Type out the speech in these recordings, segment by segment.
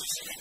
Jesus.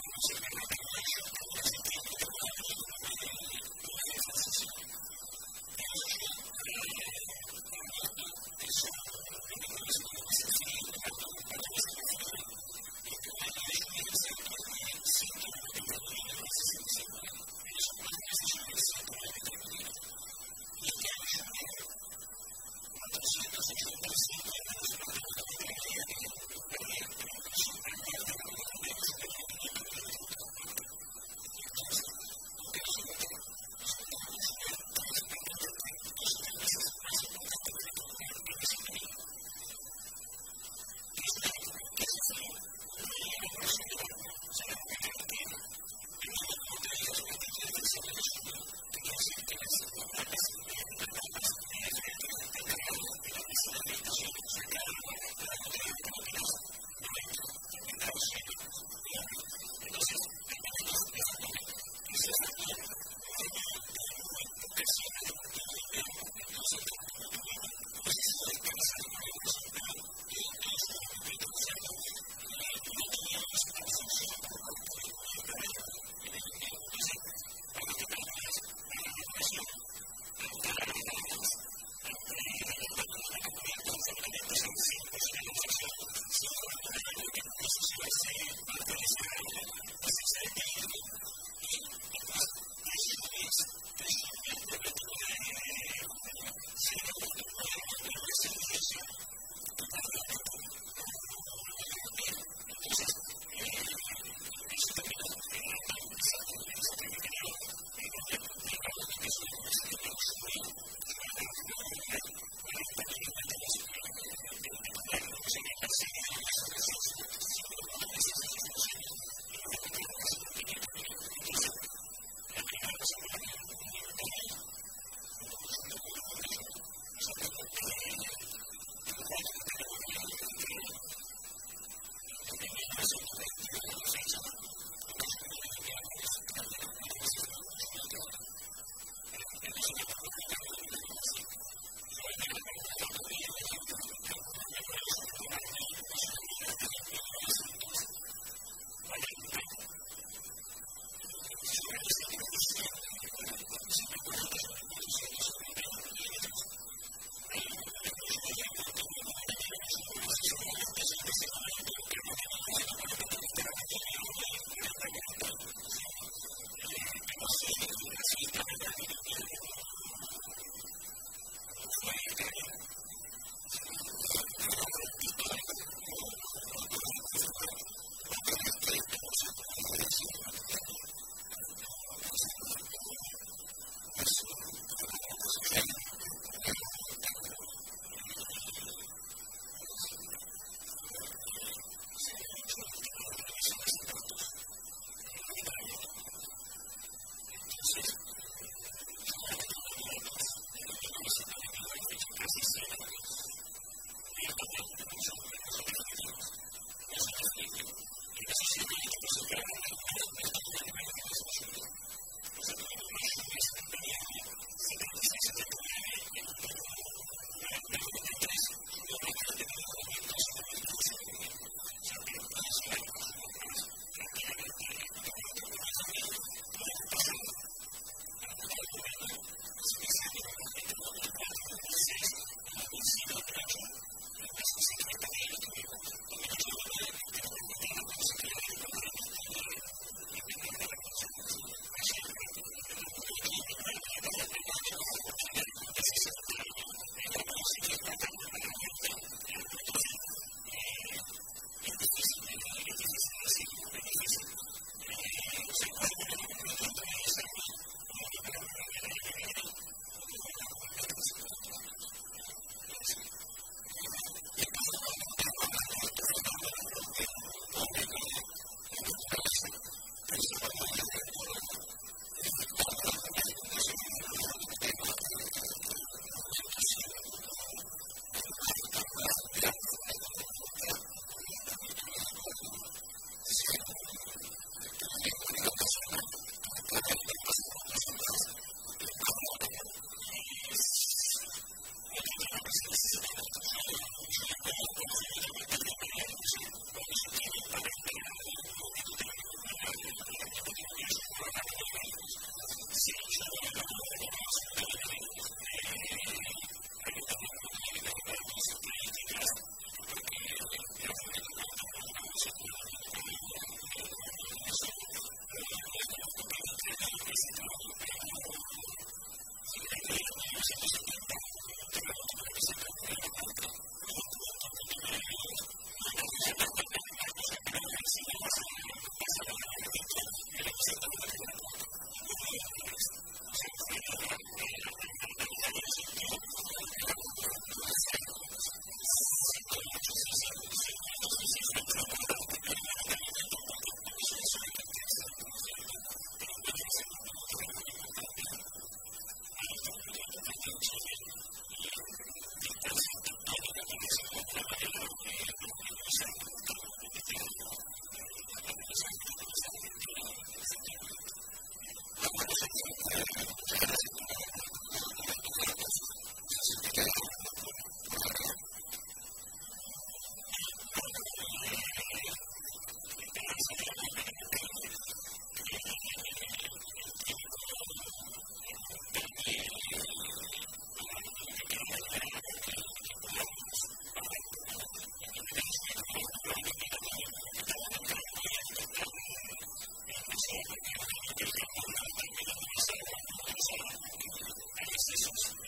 Thank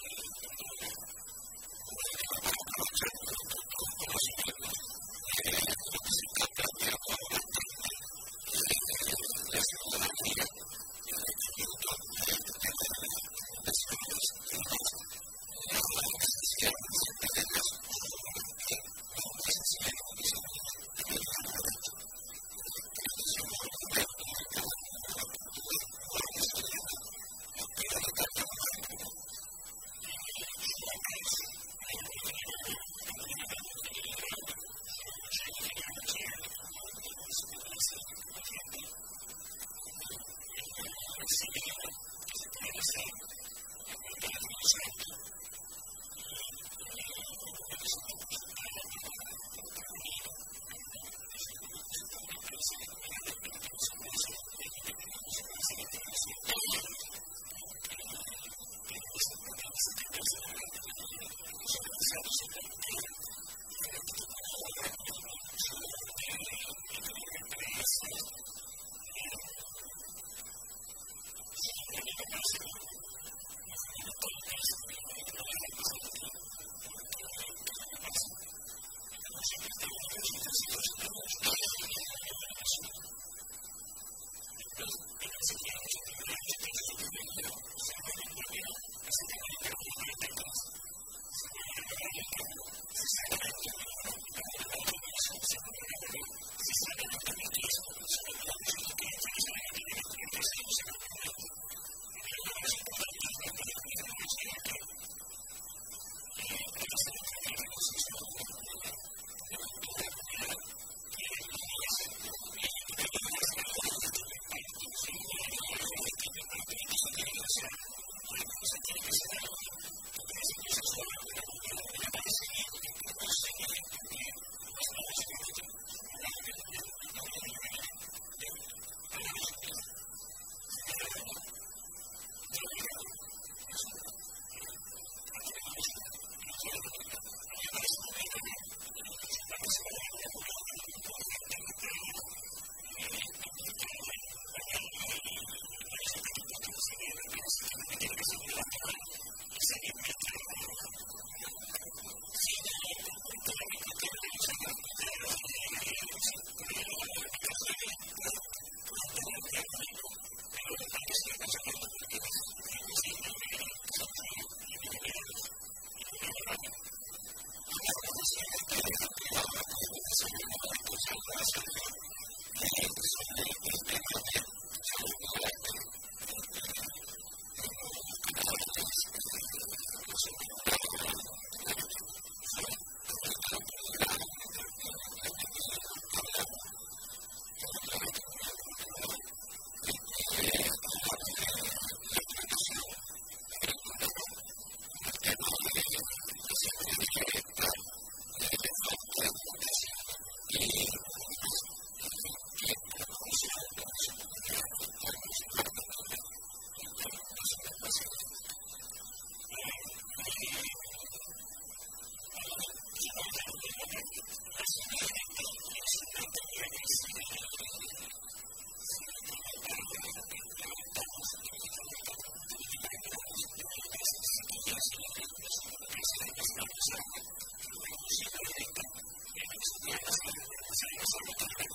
you.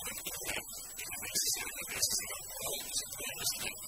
Thank you.